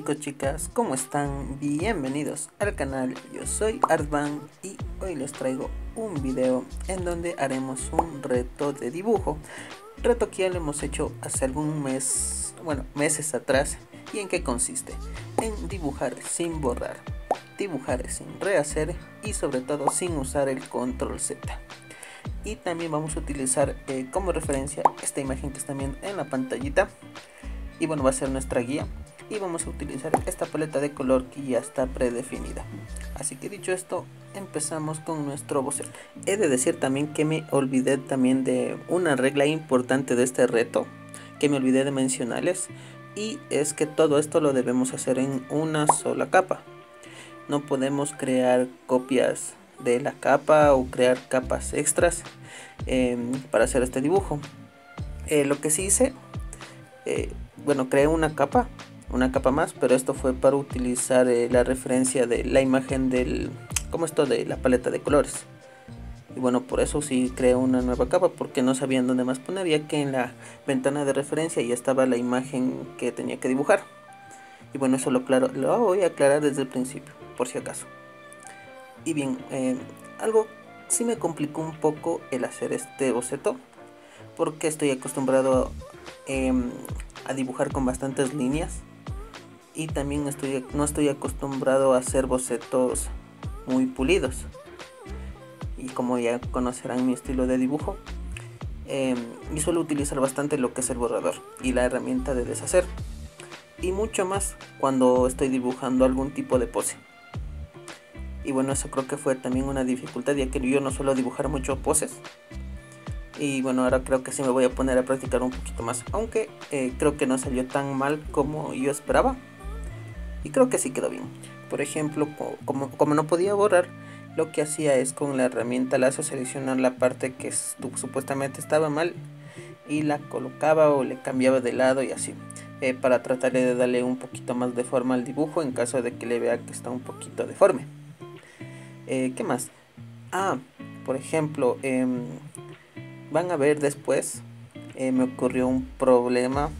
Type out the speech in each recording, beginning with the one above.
chicos, chicas, ¿cómo están? Bienvenidos al canal, yo soy Artban y hoy les traigo un video en donde haremos un reto de dibujo. Reto que ya lo hemos hecho hace algún mes, bueno, meses atrás. ¿Y en qué consiste? En dibujar sin borrar, dibujar sin rehacer y sobre todo sin usar el control Z. Y también vamos a utilizar eh, como referencia esta imagen que están viendo en la pantallita. Y bueno va a ser nuestra guía y vamos a utilizar esta paleta de color que ya está predefinida. Así que dicho esto empezamos con nuestro boceto. He de decir también que me olvidé también de una regla importante de este reto que me olvidé de mencionarles y es que todo esto lo debemos hacer en una sola capa. No podemos crear copias de la capa o crear capas extras em, para hacer este dibujo. Eh, lo que sí hice eh, bueno creé una capa una capa más pero esto fue para utilizar eh, la referencia de la imagen del como esto de la paleta de colores. Y bueno por eso sí creé una nueva capa porque no sabían dónde más poner ya que en la ventana de referencia ya estaba la imagen que tenía que dibujar. Y bueno eso lo, claro, lo voy a aclarar desde el principio por si acaso. Y bien eh, algo sí me complicó un poco el hacer este boceto porque estoy acostumbrado em, a dibujar con bastantes líneas y también no estoy acostumbrado a hacer bocetos muy pulidos. Y como ya conocerán mi estilo de dibujo, eh, y suelo utilizar bastante lo que es el borrador y la herramienta de deshacer. Y mucho más cuando estoy dibujando algún tipo de pose. Y bueno, eso creo que fue también una dificultad ya que yo no suelo dibujar mucho poses. Y bueno, ahora creo que sí me voy a poner a practicar un poquito más. Aunque eh, creo que no salió tan mal como yo esperaba y creo que sí quedó bien. Por ejemplo, como, como no podía borrar, lo que hacía es con la herramienta lazo seleccionar la parte que supuestamente estaba mal y la colocaba o le cambiaba de lado y así. Eh, para tratar de darle un poquito más de forma al dibujo en caso de que le vea que está un poquito deforme. Eh, ¿Qué más? Ah, por ejemplo, em, van a ver después, eh, me ocurrió un problema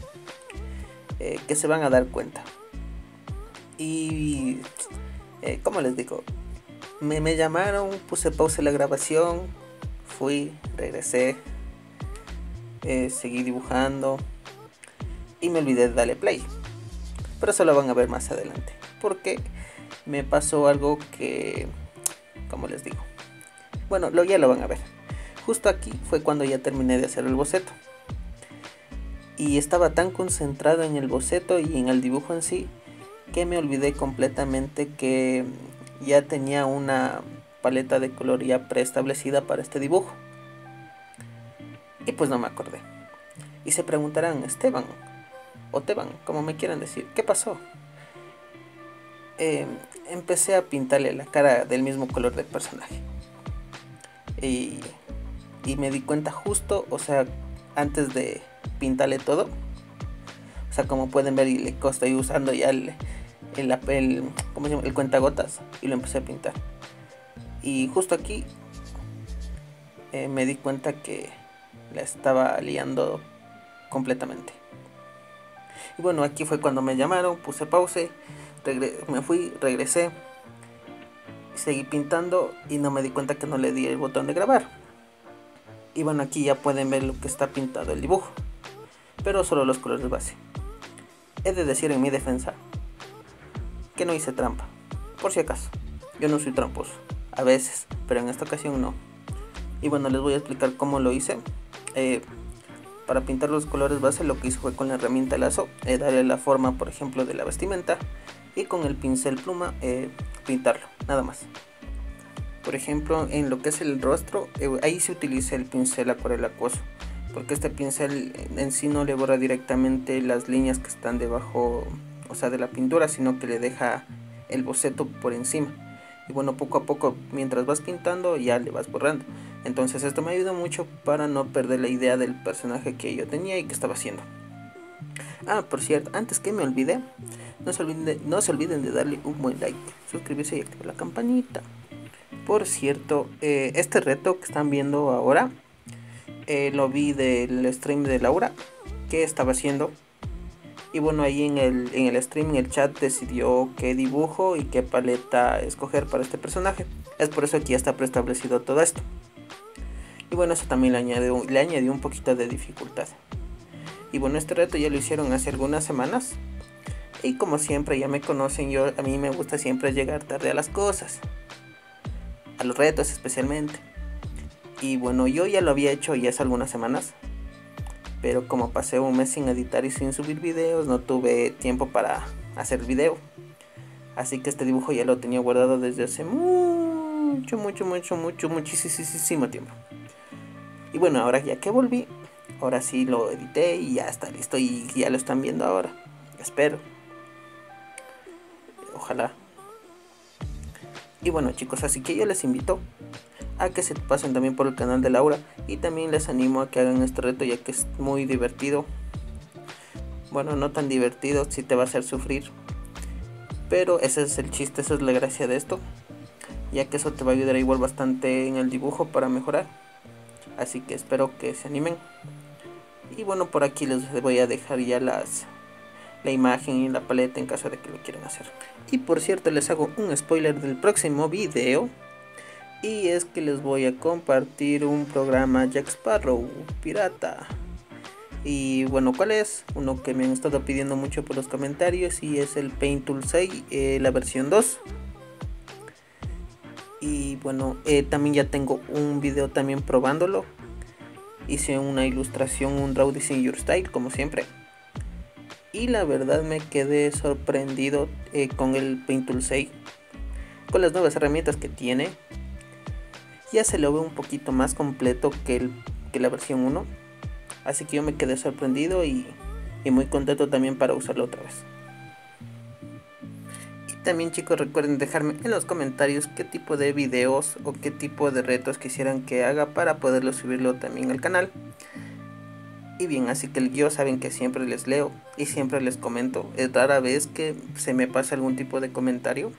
que se van a dar cuenta. Y, eh, como les digo, me, me llamaron, puse pausa la grabación, fui, regresé, eh, seguí dibujando y me olvidé de darle play. Pero eso lo van a ver más adelante. Porque me pasó algo que, como les digo, bueno, lo, ya lo van a ver. Justo aquí fue cuando ya terminé de hacer el boceto. Y estaba tan concentrado en el boceto y en el dibujo en sí que me olvidé completamente que ya tenía una paleta de color ya preestablecida para este dibujo. Y pues no me acordé. Y se preguntarán, Esteban, o Teban, como me quieran decir, ¿qué pasó? Eh, empecé a pintarle la cara del mismo color del personaje. Y, y me di cuenta justo, o sea, antes de pintarle todo. O sea, como pueden ver, y le estoy usando ya el, el, el, ¿cómo se el cuentagotas y lo empecé a pintar. Y justo aquí eh, me di cuenta que la estaba liando completamente. Y bueno, aquí fue cuando me llamaron, puse pause, me fui, regresé, seguí pintando y no me di cuenta que no le di el botón de grabar. Y bueno, aquí ya pueden ver lo que está pintado el dibujo, pero solo los colores base. He de decir en mi defensa que no hice trampa. Por si acaso, yo no soy tramposo. A veces, pero en esta ocasión no. Y bueno, les voy a explicar cómo lo hice. Eh, para pintar los colores base lo que hice fue con la herramienta lazo, eh, darle la forma por ejemplo de la vestimenta y con el pincel pluma eh, pintarlo, nada más. Por ejemplo, en lo que es el rostro, ahí se utiliza el pincel acuarela acuoso, porque este pincel en sí no le borra directamente las líneas que están debajo o sea, de la pintura, sino que le deja el boceto por encima. Y bueno, poco a poco, mientras vas pintando, ya le vas borrando. Entonces esto me ayuda mucho para no perder la idea del personaje que yo tenía y que estaba haciendo. Ah, por cierto, antes que me olvide, no se olviden de, no se olviden de darle un buen like, suscribirse y activar la campanita. Por cierto, eh, este reto que están viendo ahora, eh, lo vi del stream de Laura, que estaba haciendo Y bueno, ahí en el, en el stream, en el chat, decidió qué dibujo y qué paleta escoger para este personaje. Es por eso que ya está preestablecido todo esto. Y bueno, eso también le añadió, le añadió un poquito de dificultad. Y bueno, este reto ya lo hicieron hace algunas semanas. Y como siempre ya me conocen, yo a mí me gusta siempre llegar tarde a las cosas. A los retos especialmente. Y bueno, yo ya lo había hecho ya hace algunas semanas pero como pasé un mes sin editar y sin subir videos, no tuve tiempo para hacer video. Así que este dibujo ya lo tenía guardado desde hace mucho, mucho, mucho, mucho, muchísimo tiempo. Y bueno, ahora ya que volví, ahora sí lo edité y ya está listo y ya lo están viendo ahora. Espero. Ojalá. Y bueno chicos, así que yo les invito a que se pasen también por el canal de Laura y también les animo a que hagan este reto ya que es muy divertido. Bueno, no tan divertido, si te va a hacer sufrir. Pero ese es el chiste, esa es la gracia de esto. Ya que eso te va a ayudar igual bastante en el dibujo para mejorar. Así que espero que se animen. Y bueno, por aquí les voy a dejar ya las la imagen y la paleta en caso de que lo quieran hacer. Y por cierto, les hago un spoiler del próximo video y es que les voy a compartir un programa Jack Sparrow pirata. Y bueno, ¿cuál es? Uno que me han estado pidiendo mucho por los comentarios y es el Paint Tool 6, eh, la versión 2. Y bueno, eh, también ya tengo un video también probándolo. Hice una ilustración, un Draw Design Your Style, como siempre. Y la verdad me quedé sorprendido eh, con el Paint Tool 6. Con las nuevas herramientas que tiene ya se lo ve un poquito más completo que, el, que la versión 1. Así que yo me quedé sorprendido y, y muy contento también para usarlo otra vez. Y también chicos recuerden dejarme en los comentarios qué tipo de videos o qué tipo de retos quisieran que haga para poderlo subirlo también al canal. Y bien, así que yo saben que siempre les leo y siempre les comento. Es rara vez que se me pase algún tipo de comentario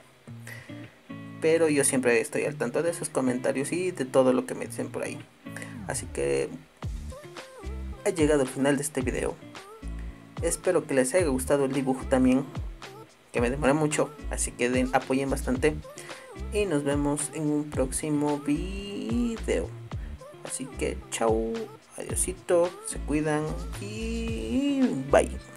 pero yo siempre estoy al tanto de sus comentarios y de todo lo que me dicen por ahí. Así que he llegado al final de este video. Espero que les haya gustado el dibujo también, que me demora mucho, así que apoyen bastante. Y nos vemos en un próximo video. Así que chao, adiosito, se cuidan y bye.